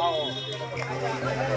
প্রবলেমটা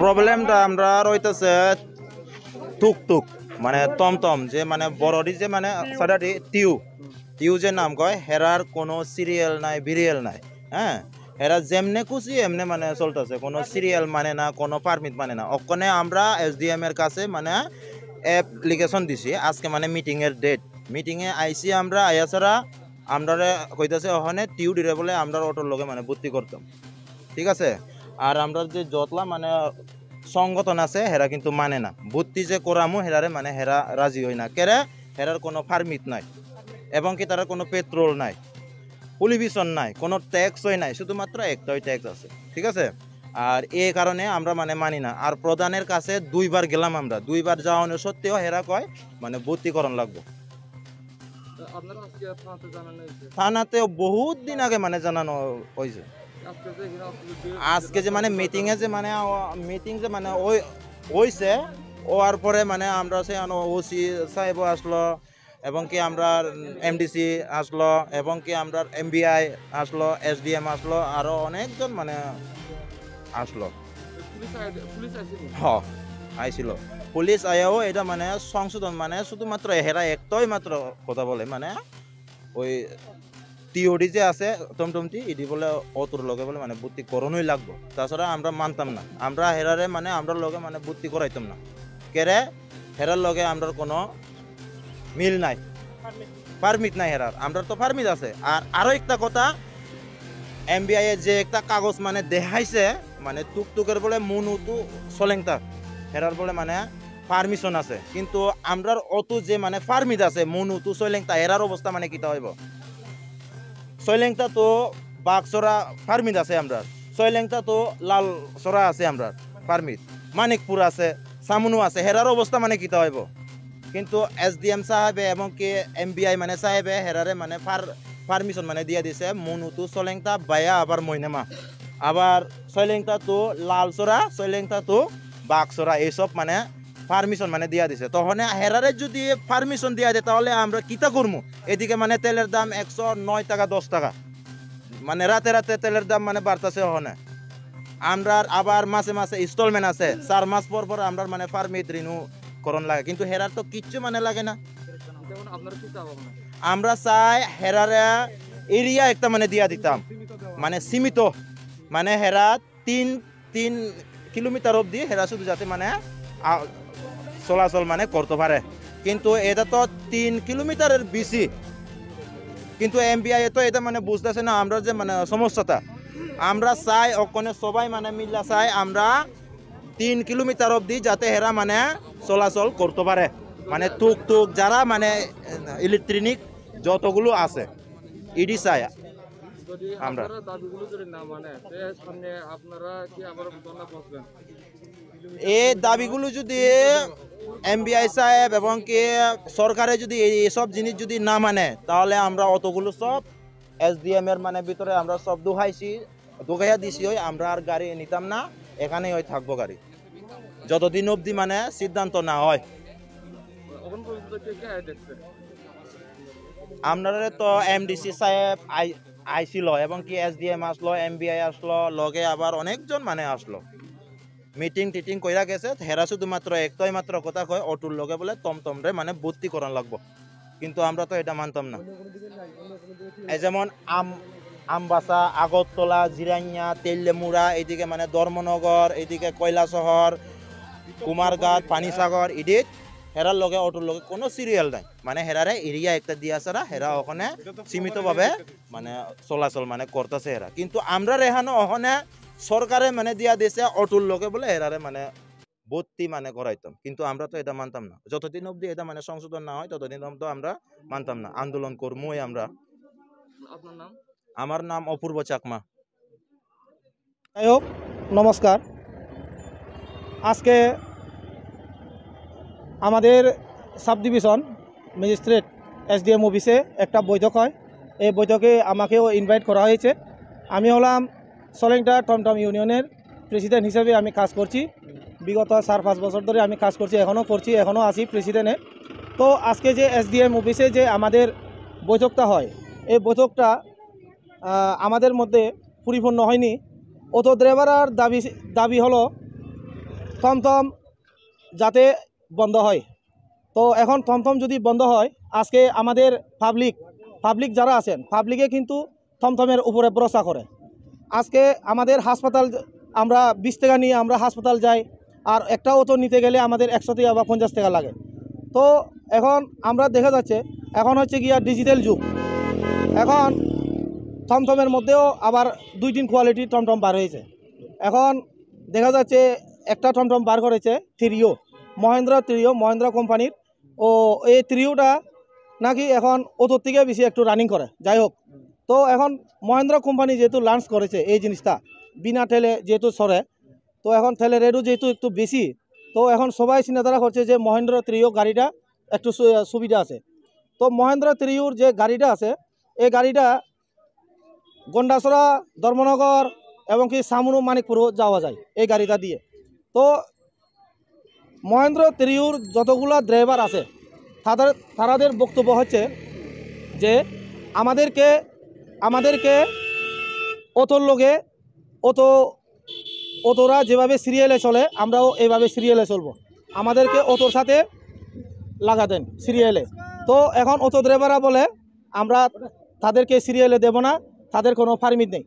প্রবলেমটা আমরা রইতেছে টুকটুক মানে টমটম যে মানে বড়ডি যে মানে সাদাটি টিউ। টিউ যে নাম কয়, হেরার কোনো সিরিয়াল নাই, বিরিয়াল নাই হ্যাঁ? হেরা যেমনে খুশি, এমনি মানে চলতেছে। কোনো সিরিয়াল মানে না, কোনো পারমিট মানে না। ওখানে আমরা এসডিএম এর কাছে মানে অ্যাপ্লিকেশন দিছি, আজকে মানে মিটিংয়ের ডেট। মিটিংয়ে আইসি আমরা আয়াছাড়া আমরা কইতাছে ওখানে টিউ দিলে বলে আমরা অটোর লগে মানে ভর্তি করতাম। ঠিক আছে? আর আমরা যে যতলা মানে সংগঠন আছে হেরা কিন্তু মানে না। ভর্তি যে করামো হেরারে মানে হেরা রাজি হয় না। কেরে? হেরার কোনো পারমিট নাই। এবং কি তার কোনো পেট্রোল নাই। পলিভিশন নাই। কোনো ট্যাক্সই নাই। শুধুমাত্র একটাই ট্যাক্স আছে। ঠিক আছে? আর এই কারণে আমরা মানে মানি না। আর প্রধানের কাছে দুইবার গেলাম আমরা। দুইবার যাওয়ানো সত্ত্বেও হেরা কয় মানে ভর্তিকরণ লাগবে। থানাতে বহুত দিন আগে মানে জানানো হয়েছে আজকে যে মানে মিটিং এ যে মানে মিটিং যে মানে ওই, হইছে, হওয়ার পরে মানে আমরা সে ওসি সাহেব আসলো, এবং কি আমরা এমডিসি আসলো, এবং কি আমরা এমবিআই আসলো এসডিএম আসলো, আরও অনেকজন মানে আসলো। আইছিল। পুলিশ আয়াও এটা মানে সংশোধন মানে শুধুমাত্র হেরা একটাই মাত্র কথা বলে মানে ওই টিওডি যে আছে, টমটমটি ইডি বলে অতর লগে বলে মানে ভর্তি করণই লাগবো। তাছাড়া আমরা মানতাম না। আমরা হেরারে মানে আমরা লগে মানে ভর্তি করাইতাম না। কেরে? হেরার লগে আমরা কোনো মিল নাই। পারমিট নাই হেরার। আমরা তো পারমিট আছে। আর আরও একটা কথা, এমবিআই এর যে একটা কাগজ মানে দেখাইছে মানে টুকটুকের বলে মুনুতু সলেংতা, হেরার বলে মানে পারমিশন আছে। কিন্তু আমরার অত যে মানে পারমিট আছে, মুনুতু সলেংতা, হেরার অবস্থা মানে কিতা হইব? সৈলেংটা তো বাগসরা পারমিট আছে আমরা। সৈলেংটা তো লাল সরা আছে আমরা পারমিট মানিকপুর আছে সামুনু আছে, হেরার অবস্থা মানে কিতা হইব? কিন্তু এস ডি এম সাহেবে এবং কি এম বি আই মানে সাহেবে হেরারে মানে ফার পারমিশন মানে দিয়ে দিছে মনুতু সলেংটা বায়া আবার মইনামা। আবার সৈলেংটা তো লাল লালসরা সৈলেংটা তো বাগসরা এইসব মানে পারমিশন মানে দিয়া দিছে। তখন হেরারে যদি পারমিশন দিয়া দেয় তাহলে আমরা কিতা করব এদিকে মানে তেলের দাম একশো নয় টাকা দশ টাকা। মানে রাতে রাতে তেলের দাম মানে বাড়তেছে ওখানে আমরা আবার মাসে মাসে ইনস্টলমেন্ট আছে। চার মাস পর পর আমরা মানে পারমিট রিনিউ করণ লাগে। কিন্তু হেরার তো কিচ্ছু মানে লাগে না। যেমন আপনারা কি চাওয়া না আমরা চাই হেরারে এরিয়া একটা মানে দিয়া দিতাম। মানে সীমিত। মানে হেরা তিন তিন কিলোমিটার অবধি হেরা শুধু যাতে মানে চলাচল মানে করতে পারে। কিন্তু এটা তো তিন কিলোমিটারের বেশি কিন্তু এম বি এমবিআই তো এটা মানে বুঝতেছে না আমরা যে মানে সমস্যাটা। আমরা চাই ওখানে সবাই মানে মিল্লা চাই আমরা তিন কিলোমিটার অবধি যাতে হেরা মানে চলাচল করতে পারে। মানে টুক টুক যারা মানে ইলেকট্রনিক যতগুলো আছে ইডি চাই আমরা। এই দাবিগুলো যদি এমবিআই সাহেব এবং কি সরকারে যদি এই- এইসব জিনিস যদি না মানে তাহলে আমরা অতগুলো সব এসডিএম এর মানে ভিতরে আমরা সব দুহাইছি দুগাইয়া দিছি ওই, আমরা আর গাড়ি নিতাম না, এখানেই ওই থাকব গাড়ি। যতদিন অবধি মানে সিদ্ধান্ত না হয়। আপনারা তো এমডিসি সাহেব আই, আইছিল এবং কি এসডিএম আসলো এম এমবিআই আসলো, লগে আবার অনেকজন মানে আসলো। মিটিং টিটিং কইরা গেছে, হেরা শুধুমাত্র একটাই মাত্র কথা কয়, অটুর লগে বলে টমটম রে মানে ভর্তি করান লাগবো। কিন্তু আমরা তো এটা মানতাম না। যেমন আম, আমবাসা, আগরতলা, জিরাইয়া, তেলেমুড়া, এইদিকে মানে ধর্মনগর, এইদিকে কৈলাসহর কুমারঘাট, পানিসাগর ইডিত হেরার লগে, অটোর লগে কোনো সিরিয়াল নাই। মানে হেরারে এরিয়া একটা দিয়া ছাড়া হেরা ওখানে সীমিতভাবে মানে চলাচল মানে করতেছে হেরা। কিন্তু আমরা রেহানো ওখানে সরকারে মানে দিয়া দিছে অটুল লোকে বলে হেরারে মানে ভর্তি মানে করাইতাম। কিন্তু আমরা তো এটা মানতাম না। যতদিন অবধি এটা মানে সংশোধন না হয় ততদিন তো আমরা মানতাম না। আন্দোলন করবোই আমরা। আপনার নাম? আমার নাম অপূর্ব চাকমা। যাই হোক নমস্কার। আজকে আমাদের সাব ডিভিশন ম্যাজিস্ট্রেট এসডিএম অফিসে একটা বৈঠক হয়। এই বৈঠকে আমাকেও ইনভাইট করা হয়েছে। আমি হলাম সলেংটা টমটম ইউনিয়নের প্রেসিডেন্ট হিসেবে আমি কাজ করছি। বিগত চার, পাঁচ বছর ধরে আমি কাজ করছি, এখনও করছি, এখনও আছি প্রেসিডেন্টে। তো আজকে যে এসডিএম অফিসে যে আমাদের বৈঠকটা হয়, এই বৈঠকটা আমাদের মধ্যে পরিপূর্ণ হয়নি। অটো ড্রাইভারের দাবি দাবি হলো থমথম যাতে বন্ধ হয়। তো এখন থমথম যদি বন্ধ হয়, আজকে আমাদের পাবলিক পাবলিক যারা আছেন পাবলিকে কিন্তু থমথমের উপরে ভরসা করে। আজকে আমাদের হাসপাতাল, আমরা বিশ টাকা নিয়ে আমরা হাসপাতাল যাই, আর একটা অটো নিতে গেলে আমাদের একশো টাকা বা পঞ্চাশ টাকা লাগে। তো এখন আমরা দেখা যাচ্ছে, এখন হচ্ছে গিয়া ডিজিটাল যুগ। এখন থমথমের মধ্যেও আবার দুই তিন কোয়ালিটির টমটম বার হয়েছে। এখন দেখা যাচ্ছে, একটা টমটম বার করেছে থ্রিও মহেন্দ্র থ্রিও মহেন্দ্র কোম্পানির। ও, এই থ্রিওটা নাকি এখন ওতর থেকে বেশি একটু রানিং করে। যাই হোক তো এখন মহেন্দ্র কোম্পানি যেহেতু লঞ্চ করেছে এই জিনিসটা, বিনা ঠেলে যেহেতু সরে, তো এখন ঠেলে রেটও যেহেতু একটু বেশি, তো এখন সবাই চিন্তাধারা করছে যে মহেন্দ্র ত্রিও গাড়িটা একটু সুবিধা আছে। তো মহেন্দ্র ত্রিউর যে গাড়িটা আছে, এই গাড়িটা গন্ডাসরা, ধর্মনগর এবং কি সামুনু মানিকপুরও যাওয়া যায় এই গাড়িটা দিয়ে। তো মহেন্দ্র ত্রিউর যতগুলা ড্রাইভার আছে, তাদের তাদের বক্তব্য হচ্ছে যে আমাদেরকে আমাদেরকে অতর লোকে, অত, অতরা যেভাবে সিরিয়ালে চলে, আমরাও এইভাবে সিরিয়ালে চলবো। আমাদেরকে অতর সাথে লাগা দেন সিরিয়ালে। তো এখন অটো ড্রাইভাররা বলে, আমরা তাদেরকে সিরিয়ালে দেব না, তাদের কোনো পারমিট নেই।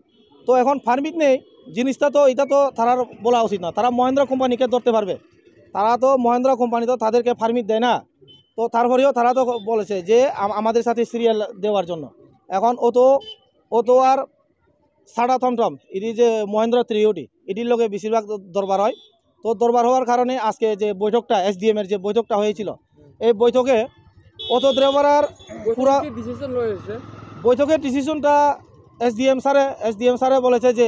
তো এখন পারমিট নেই, জিনিসটা তো, এটা তো তারার বলা উচিত না। তারা মহেন্দ্র কোম্পানিকে ধরতে পারবে। তারা তো মহেন্দ্র কোম্পানি তো তাদেরকে পারমিট দেয় না। তো তারপরেও তারা তো বলেছে যে আমাদের সাথে সিরিয়াল দেওয়ার জন্য। এখন ও তো আর সাড়া থমথম। এটি যে মহেন্দ্র ত্রিউটি এটির লোকে বেশিরভাগ দরবার হয়। তো দরবার হওয়ার কারণে আজকে যে বৈঠকটা এসডিএমের যে বৈঠকটা হয়েছিল এই বৈঠকে অটো ড্রাইভার পুরা ডিসিশন রয়েছে। বৈঠকের ডিসিশনটা এসডিএম স্যারে এসডিএম স্যারে বলেছে যে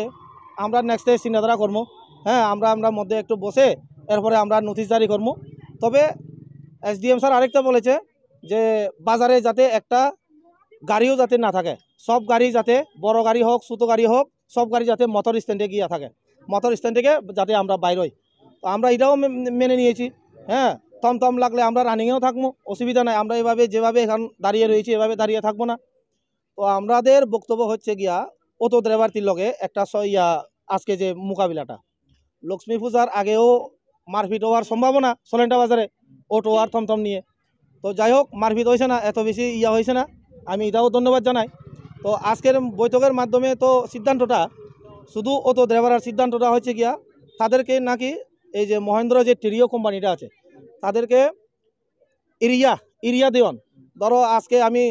আমরা নেক্সট ডে চিন্তাধারা করব। হ্যাঁ আমরা আমরা মধ্যে একটু বসে এরপরে আমরা নোটিশ জারি করব। তবে এসডিএম স্যার আরেকটা বলেছে যে বাজারে যাতে একটা গাড়িও যাতে না থাকে। সব গাড়ি যাতে বড় গাড়ি হোক, ছোটো গাড়ি হোক, সব গাড়ি যাতে মোটর স্ট্যান্ডে গিয়ে থাকে। মোটর স্ট্যান্ড থেকে যাতে আমরা বাইরই তো আমরা এটাও মেনে নিয়েছি। হ্যাঁ থমথম লাগলে আমরা রানিংয়েও থাকব, অসুবিধা নাই। আমরা এভাবে যেভাবে এখন দাঁড়িয়ে রয়েছি, এভাবে দাঁড়িয়ে থাকব না। তো আমাদের বক্তব্য হচ্ছে গিয়া, অটো ড্রাইভারটির লগে একটা ইয়া, আজকে যে মোকাবিলাটা। লক্ষ্মী পূজার আগেও মারপিট হওয়ার সম্ভাবনা সোলেন্টা বাজারে, অটো আর থমথম নিয়ে। তো যাই হোক, মারপিট হয়েছে না, এত বেশি ইয়া হয়েছে না। আমি এটাও ধন্যবাদ জানাই। তো আজকের বৈঠকের মাধ্যমে তো সিদ্ধান্তটা, শুধু অটো ড্রাইভারের সিদ্ধান্তটা হয়েছে গিয়া, তাদেরকে নাকি এই যে মহেন্দ্র যে টেরিও কোম্পানিটা আছে, তাদেরকে এরিয়া এরিয়া দেওয়ান। ধরো আজকে আমি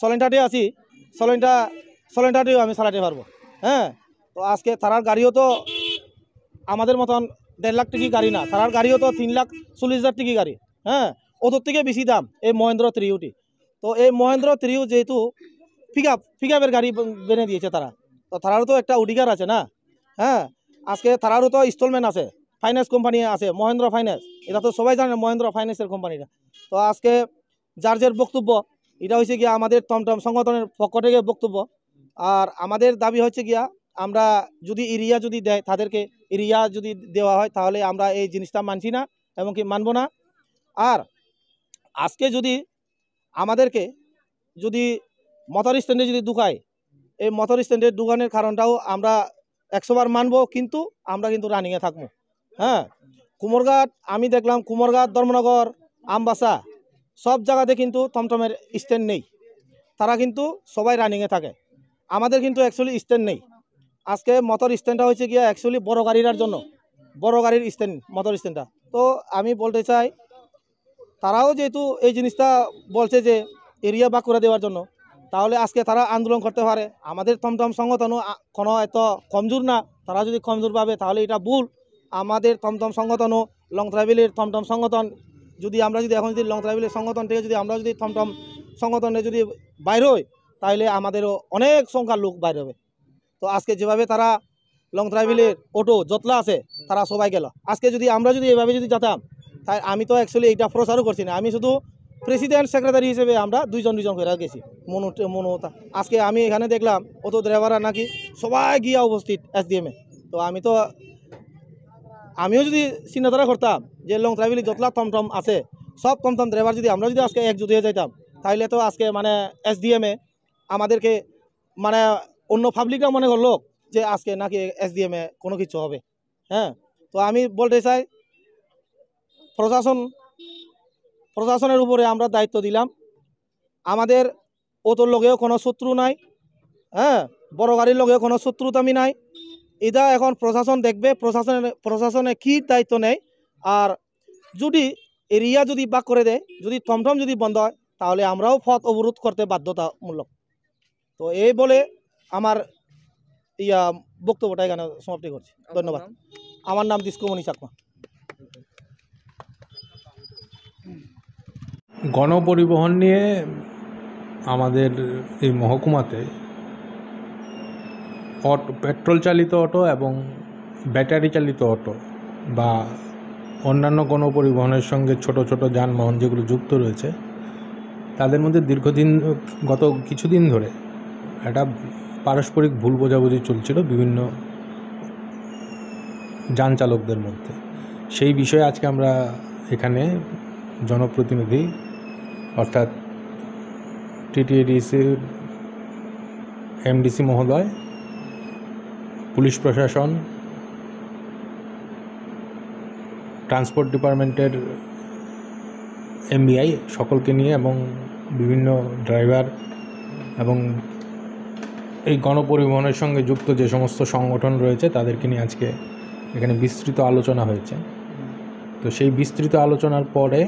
সলেন্টাতে আছি, সলেন্টা, সলেন্টাতেও আমি চালাতে পারব। হ্যাঁ তো আজকে তারার গাড়িও তো আমাদের মতন দেড় লাখ টিকি গাড়ি না তারার গাড়িও তো তিন লাখ চল্লিশ হাজার টিকি গাড়ি। হ্যাঁ ওদের থেকে বেশি দাম এই মহেন্দ্র ত্রিউটি। তো এই মহেন্দ্র ত্রিউ যেহেতু পিক আপ পিক আপের গাড়ি বেনে দিয়েছে তারা। তো তারারও তো একটা অধিকার আছে না? হ্যাঁ? আজকে তারারও তো ইনস্টলমেন্ট আছে ফাইন্যান্স কোম্পানি আছে, মহেন্দ্র ফাইন্যান্স এটা তো সবাই জানে, মহেন্দ্র ফাইন্যান্সের কোম্পানিটা তো আজকে যার যার বক্তব্য, এটা হচ্ছে গিয়া আমাদের টমটম সংগঠনের পক্ষ থেকে বক্তব্য। আর আমাদের দাবি হচ্ছে গিয়া, আমরা যদি এরিয়া যদি দেয়, তাদেরকে এরিয়া যদি দেওয়া হয়, তাহলে আমরা এই জিনিসটা মানছি না, এবং কি মানবো না। আর আজকে যদি আমাদেরকে যদি মোটর স্ট্যান্ডে যদি ঢুকায় এই মোটর স্ট্যান্ডের দোকানের কারণটাও আমরা একশোবার মানবো, কিন্তু আমরা কিন্তু রানিংয়ে থাকব। হ্যাঁ? কুমোরঘাট, আমি দেখলাম কুমোরঘাট, ধর্মনগর, আমবাসা সব জায়গাতে কিন্তু টমটমের স্ট্যান্ড নেই। তারা কিন্তু সবাই রানিংয়ে থাকে। আমাদের কিন্তু অ্যাকচুয়ালি স্ট্যান্ড নেই। আজকে মোটর স্ট্যান্ডটা হয়েছে গিয়া অ্যাকচুয়ালি বড় গাড়ির জন্য। বড় গাড়ির স্ট্যান্ড মোটর স্ট্যান্ডটা। তো আমি বলতে চাই তারাও যেহেতু এই জিনিসটা বলছে যে এরিয়া বাক করে দেওয়ার জন্য, তাহলে আজকে তারা আন্দোলন করতে পারে। আমাদের টমটম সংগঠনও কোনো এত কমজোর না। তারা যদি কমজোর পাবে তাহলে এটা ভুল। আমাদের টমটম সংগঠনও লং ট্রাভেলের থমটম সংগঠন। যদি আমরা যদি এখন যদি লং ট্রাভেলের সংগঠন থেকে যদি আমরা যদি থমটম সংগঠনে যদি বাইর হই, তাহলে আমাদেরও অনেক সংখ্যার লোক বাইর হবে। তো আজকে যেভাবে তারা লং ট্রাভেলের অটো, যতলা আছে, তারা সবাই গেল। আজকে যদি আমরা যদি এভাবে যদি যেতাম তাই আমি তো অ্যাকচুয়ালি এইটা প্রচারও করছি না। আমি শুধু প্রেসিডেন্ট সেক্রেটারি হিসেবে আমরা দুইজন দুইজন করে গেছি। মনো মনো আজকে আমি এখানে দেখলাম, অটো ড্রাইভাররা নাকি সবাই গিয়া উপস্থিত এসডিএমে তো আমি তো, আমিও যদি চিন্তাধারা করতাম যে লং ট্রাভেলি যতলা টমটম আছে, সব টমটম ড্রাইভার যদি আমরা যদি আজকে একজুট হয়ে যাইতাম তাহলে তো আজকে মানে এসডিএমে আমাদেরকে মানে অন্য পাবলিকরা মনে করল যে আজকে নাকি এসডিএমে কোনো কিছু হবে। হ্যাঁ? তো আমি বলতে চাই প্রশাসন প্রশাসনের উপরে আমরা দায়িত্ব দিলাম। আমাদের ওতর লগেও কোনো শত্রু নাই হ্যাঁ? বড় গাড়ির লগেও কোনো শত্রুতামি নাই। এটা এখন প্রশাসন দেখবে প্রশাসনের প্রশাসনে কি দায়িত্ব নেয়। আর যদি এরিয়া যদি বাক করে দেয় যদি টমটম যদি বন্ধ হয় তাহলে আমরাও পথ অবরোধ করতে বাধ্যতামূলক। তো এই বলে আমার ইয়া বক্তব্যটা এখানে সমাপ্তি করছি। ধন্যবাদ? আমার নাম দিসকমণি চাকমা। গণপরিবহন নিয়ে আমাদের এই মহকুমাতে অটো পেট্রোল চালিত অটো এবং ব্যাটারি চালিত অটো বা অন্যান্য গণপরিবহনের সঙ্গে ছোট ছোট যানবাহন যেগুলো যুক্ত রয়েছে, তাদের মধ্যে দীর্ঘদিন, গত কিছুদিন ধরে একটা পারস্পরিক ভুল বোঝাবুঝি চলছিল বিভিন্ন যান চালকদের মধ্যে। সেই বিষয়ে আজকে আমরা এখানে জনপ্রতিনিধি অর্থাৎ টিটিএডিসির এমডিসি মহোদয়, পুলিশ প্রশাসন, ট্রান্সপোর্ট ডিপার্টমেন্টের এমবিআই সকলকে নিয়ে এবং বিভিন্ন ড্রাইভার এবং এই গণপরিবহনের সঙ্গে যুক্ত যে সমস্ত সংগঠন রয়েছে, তাদেরকে নিয়ে আজকে এখানে বিস্তৃত আলোচনা হয়েছে। তো সেই বিস্তৃত আলোচনার পরে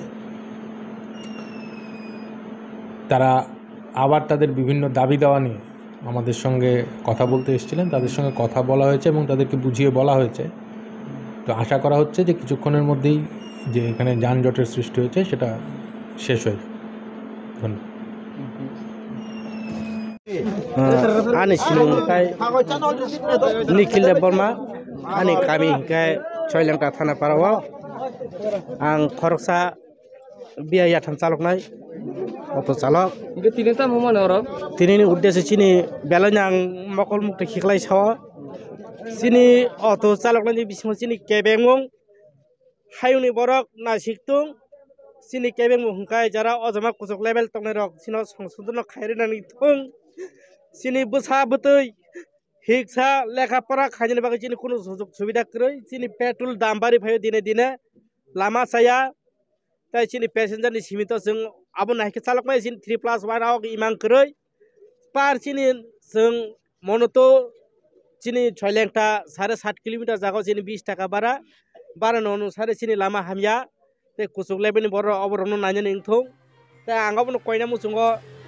তারা আবার তাদের বিভিন্ন দাবি দেওয়া নিয়ে আমাদের সঙ্গে কথা বলতে এসেছিলেন। তাদের সঙ্গে কথা বলা হয়েছে এবং তাদেরকে বুঝিয়ে বলা হয়েছে। তো আশা করা হচ্ছে যে কিছুক্ষণের মধ্যেই যে এখানে যানজটের সৃষ্টি হয়েছে, সেটা শেষ হয়ে যাবে। ধন্যবাদ। nikhil borma ani kami kai choilangta thana parawa ang khoroksa biya yatham chaloknai auto চালক। কিন্তু তিনি তো মনে ওরা তিনি উদ্দেশ্যে চিনি বেলানি মকল মুক্ত খিখলাই সাওয়া চিনি অটো চালক নাই বিসিং চিনি কেবেংমং হাইউনি বরক না শিখতুং চিনি কেবেংমং হুংকাই যারা অজমা কুচক লেভেল তংনাই রক চিনো সংশোধন খাইরেনানি থং। চিনি বুসা বুতৈ হিংসা লেখাপড়া খাইনি বাকি চিনি কোনো সুযোগ সুবিধা কरै চিনি পেট্রোল দাম বাড়ি ফাই দিনে দিনে লামা সায়া তাই চিনি প্যাসেঞ্জারনি সীমিত जों abo naike salakmai sin 3 plus 1 awk imang kroi par chini sung monoto chini choilengta 7.5 km jago chini 20 taka bara bara no anusare chini lama hamya te kusuk lebeni bor oborono nanyen ingthong te angabon koina musungo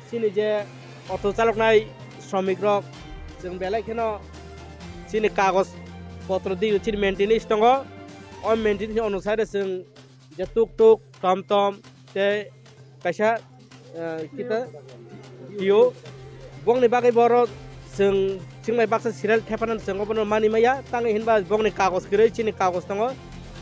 chini je auto chalok nai শ্রমিক রক যেন বেলায় কেন চিনি কাগজ পত্র দিয়ে চিনি মেনটেনেন্স দङ অ মেনটেনেন্স অনুসারে যেন যে টুক টুক টমটম তে kaisa kita tio bong ni bagai borot jeng jeng mai baksa siral tepanan jeng obono mani maya tang hinba bong ni kagos kire chini kagos tango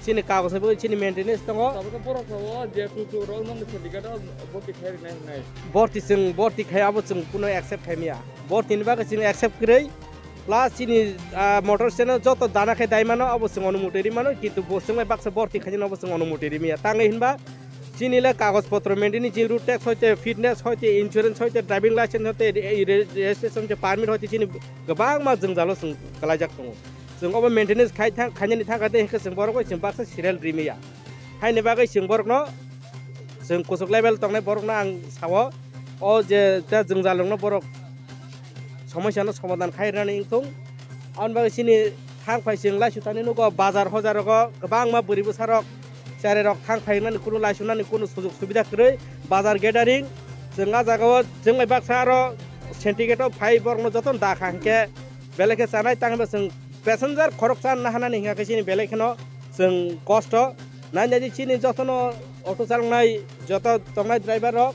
chini kagos bo chini maintenance tango tabo poro poro je tu tu rol mong chodi gata boti khair nai nai boti jeng boti khai abo jeng kuno accept khai mia boti ni bagai jeng accept kire plus চিনি motor সেন যত দানা খাই দায় মানো অবশ্যই অনুমতি মানো কিন্তু বসে বাক্সা বর্তি খাই অবশ্যই অনুমতি মিয়া তাঙ্গে হিনবা চিনিলে কাগজপত্র মেনটেনি যে রুট ট্যাক্স হইতে ফিটনেস হইতে ইন্সুরেন্স হইতে ড্রাইভিং লাইসেন্স হইতে রেজিস্ট্রেশন হইতে পারমিট হইতে চিনি गोबां मा जों जाल' जों खालायजाक दङ जों अब मेनटेनेन्स खाय थां खायनि थाखाय हेखो जों बर'खौ जों बाक्सा सिरियाल रिमिया हायनि बागै जों बर'नो जों कुसुक लेभेल तंनाय बर'नो आं सावो अ जे दा जों जालंनो बर' समस्यानो समाधान खायरानि इंथं आन बागै सिनि थां फाय जों लाइसुतानि नुगो बाजार हजारगो गोबां मा बोरिबो सारक চারে রক থাং ফাইনানি কোনো লাইসুনানি কোনো সুযোগ সুবিধা করে বাজার গেদারিং जोंहा জাগাও जोंलाय बाक्सा आरो सेन्टिकेटआव फाइ बरनो जतन दाखा हांके बेलेखे जानाय तांबा जों पेसेन्जार खरक जानो हानानै हिङाखै जों बेलेखेनो जों कस्त नायनायदि चिनि जतन अट' चालांनाय যত तंनाय ड्राइभार हक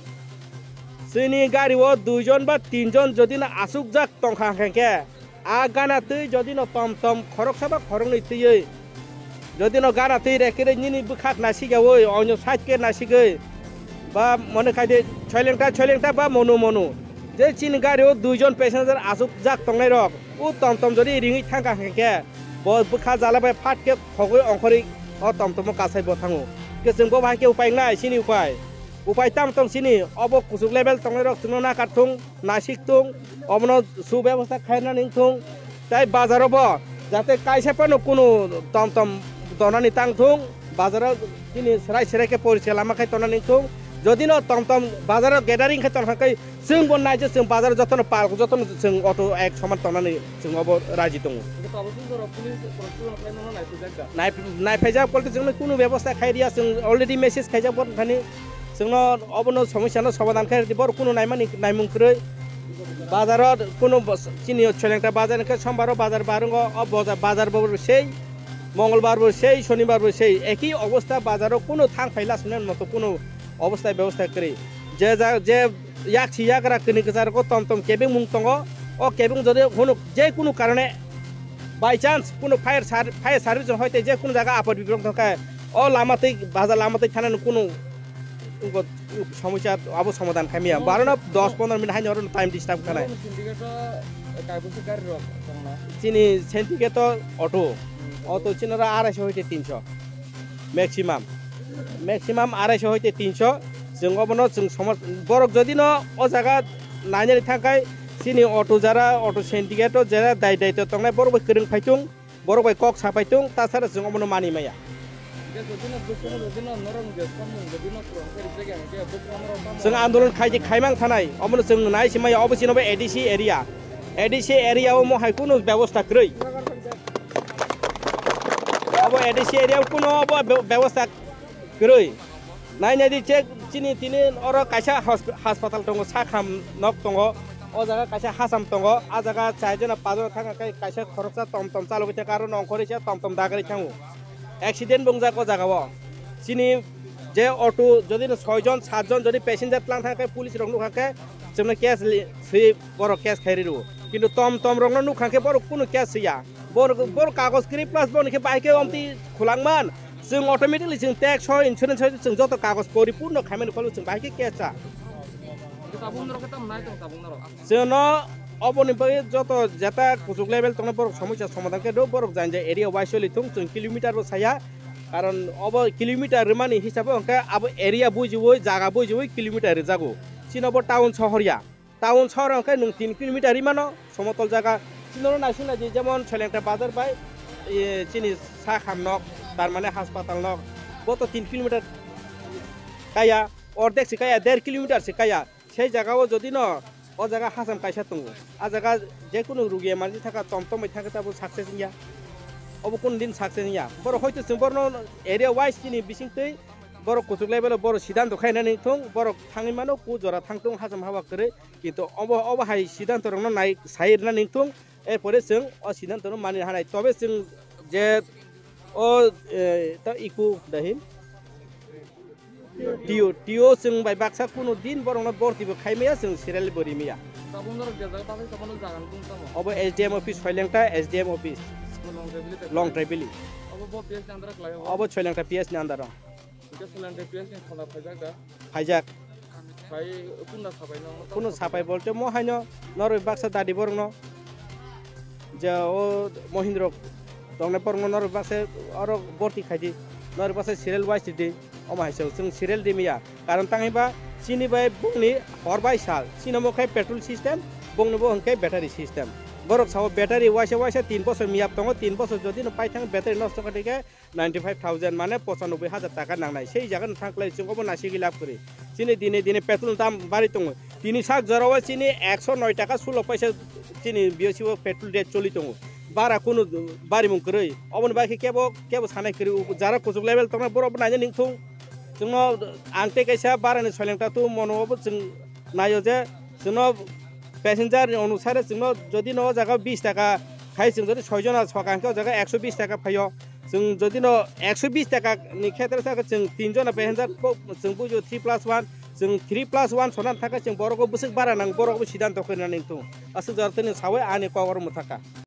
जोंनि गारियाव दुइजन बा तिनजन যদি না আসুক যাক টংখা খেঁকে আ গানা তুই যদি না টম টম খরক সাবা খরং नै তুই যদি ন গানা তৈ রেখে নিনি খাক না শিখে ওই অন্য সাইজকে না বা মনে খাইতে ছয়লেনটা ছয়লেনটা বা মনু মনু। যে চিন গাড়িও দুইজন প্যাসেঞ্জার আসুক, যাক টংনাই রক। ও টমটম যদি রিঙি থাকা থাকে বখা জালাবাই ফাটকে খগৈ অঙ্করি অ টমটম কাছাই বথাঙো কেসেনবো ভাইকে উপায় না চিনি উপায়। উপায় তাম তং চিনি, অব কুসুক লেভেল টংনাই রক তুনো না কাটথুং না শিখতুং অমন সুব্যবস্থা খাই না নিংথুং তাই বাজারব যাতে কাইসে পানো কোনো টমটম তনানি তাংথুং বাজার তিনি সেরাই সেরাইকে পরিছিল আমাকে তনানি থুং। যদি না তমতম বাজারে গ্যাদারিং খাই তনহাকে जों বন্নাই যে जों বাজারে যতন পার্ক যতন जों অটো এক সমান তনানি जों অব রাজি দং নাই নাই ফাইজা বলতে जों কোনো ব্যবস্থা খাই দিয়া जों অলরেডি মেসেজ খাইজা বনখানি जोंनो অবন সমস্যা সমাধান খাই দিব কোনো নাই মানে বাজারত কোনো চিনি ছেলে একটা বাজার সোমবার বাজার বারঙ্গ বাজার বাজার সেই মঙ্গলবার বই সেই শনিবার বই সেই একই অবস্থা বাজারও কোনো থাং ফাইলা শুনেন মতো কোনো অবস্থায় ব্যবস্থা করে। যে যা যে ইয়াক সিয়াক রা কিনে গেছে তমতম কেবিং মুং তঙ্গ ও কেবিং যদি কোনো যে কোনো কারণে বাই চান্স কোনো ফায়ার সার ফায়ার সার্ভিস হয়তো যে কোনো জায়গা আপদ বিপদ থাকে ও লামাতে বাজার লামাতে থানেন কোনো সমস্যার আবু সমাধান খামিয়া। বারো না দশ পনেরো মিনিট হাইনি অরণ টাইম ডিস্টার্ব খানায় চিনি সেন্টিকেট অটো। অত হচ্ছে ওরা আড়াইশো হইতে তিনশো ম্যাক্সিমাম ম্যাক্সিমাম আড়াইশো হইতে তিনশো जों अबनो जों समाज बरक जदि न अ जागा नायनानै थाखाय सिनि अटो जारा अटो सेन्डिकेट जारा दाय दायित्व थांनाय बरक गोरों फायथुं बरक कक साफायथुं तासारा जों अबनो मानि माया जों आन्दोलन खायदि खायमां थानाय अबनो जों नायसिमाया अबसिनो एडिसि एरिया एडिसि एरियाव महायखौनो बेबस्था ख्रै এডিসি এরিয়াও কোনো ব্যবস্থা গ্রহী নাই নাই দিচ্ছে চিনি তিনি অর কাইসা হাসপাতাল টঙ্গ সা খাম নক টঙ্গ ও জায়গা কাছা হাসাম টঙ্গ আ জায়গা চাইজন পাঁচজন থাকা কাইসা খরচা টম টম চালু হয়েছে কারণ অঙ্করেছে টম টম দাগারি থাকু এক্সিডেন্ট বংজাক জায়গাব চিনি যে অটো যদি ছয়জন সাতজন যদি পেসেঞ্জার প্লান থাকে পুলিশ রং থাকে সেমনি ক্যাশ সেই বড় ক্যাশ খাই রব কিন্তু তম তম রং নু খাঙ্কে বড় কোনো ক্যাশ হইয়া। বড় বড় কাগজ কিনে প্লাস বনকে বাইকে অমতি খুলাংমান जों अटोमेटिकली जों टैक्स हो इंश्योरेंस हो जों जत कागज परिपूर्ण खामेन खलो বাইকে बाइके केचा जों অবনি পাই যত যেটা কুচুক লেভেল তোমার বড় সমস্যার সমাধান করে বরক জান যে এরিয়া ওয়াইজ চলি তুম চুন কিলোমিটার সাইয়া কারণ অব কিলোমিটার মানে হিসাবে অঙ্কে আব এরিয়া বুঝবই জায়গা বুঝবই কিলোমিটার জাগো। চিনব টাউন শহরিয়া। টাউন শহর অঙ্কে নুন তিন কিলোমিটার ইমানো সমতল জায়গা। চিনোর নাইসি যে যেমন ছেলে একটা বাজার পাই চিনি চা খাম নক তার মানে হাসপাতাল নক গত তিন কিলোমিটার কায়া অর্ধেক শিকাইয়া দেড় কিলোমিটার শিকাইয়া সেই জায়গাও যদি ন ও জায়গা হাসাম কাইসা তঙ্গু। আর জায়গা যে কোনো রুগী মানুষ থাকা টমটমে থাকে, তাবো সাকসেস ইয়া। অব কোন দিন সাকসেস ইয়া। বড় হয়তো বড় এরিয়া ওয়াইজ চিনি বিশিংতেই borok kusuklai bela borok sidanto khainani thong borok thangi mano ku jora thangtung hajam hawa kore kintu obo obo hai sidanto rong nai sair nani thong erpore sung o sidanto no mani hanai tobe sung je o ta iku dahim টিও টিও Singh by Baksa কোনো দিন বরং বর্তিব খাইমিয়া সিং serial বরিমিয়া অব এস ডি এম অফিস ছয়লেংটা এস ডি এম অফিস লং ট্রাইবেলি অব ছয়লেংটা পিএস নান্দারং ফাইজাক কোনো চাপাই বলতে মই হাইন নৰ বাক্সা দাদি বৰ যে অ মহিন্দ্ৰক দংনে পৰ নৰ বাক্সে আৰু বৰ্তি খাই দি নৰ বাক্সে চিৰিয়েল বাইছে দি অমা হাইছে যোন চিৰিয়েল দিম ইয়া কাৰণ তাহিবা চিনি বাই বুনি হৰ বাই চাল চিনামুখাই পেট্ৰল ছিষ্টেম বংনিব হংকে বেটাৰী ছিষ্টেম বৰক চাব বেটাৰী ৱাইছে ৱাইছে তিন বছৰ মিয়াব দ তিন বছৰ যদি পাই থাকে বেটাৰী নষ্ট কৰি থাকে নাইণ্টি ফাইভ থাউজেণ্ড মানে পঞ্চানব্বৈ হাজাৰ টকা নাংনাই সেই জেগাত থাকলে চিনকব নাচিকি লাভ কৰি। চিনি দিনে দিনে পেট্ৰল দাম বাঢ়ি তুঙো তিনি চাক জৰাব চিনি একশ নয় টকা চুল পাইছে চিনি বি এছ চি পেট্ৰল ৰেট চলি তুঙো বাৰা কোনো বাৰী মোক ৰৈ অমনবাসী কেব কেব চানে কৰি যাৰা খুজুক লাগিল তোমাৰ বৰ নাজে নি থওঁ জোনক আংটে কৈছে বাৰানি চলেংটাটো মনোভাৱ যোন নাই যে প্যাসেঞ্জার অনুসারে চিংব যদি ন জায়গা বিশ টাকা খাই চিং যদি ছয়জন সকাঙ্ক জায়গা একশো বিশ টাকা ফাইও যদি ন একশো বিশ টাকানি ক্ষেত্রে থাকে তিনজন প্যাসেঞ্জার চিং বুঝো থ্রি প্লাস ওয়ান চিং থ্রি প্লাস ওয়ান সনান থাকা চিং বড় বুসে বারা নাম বড় সিদ্ধান্ত করে নিন্তু আসে জরতে সবাই আনি কগর মতাকা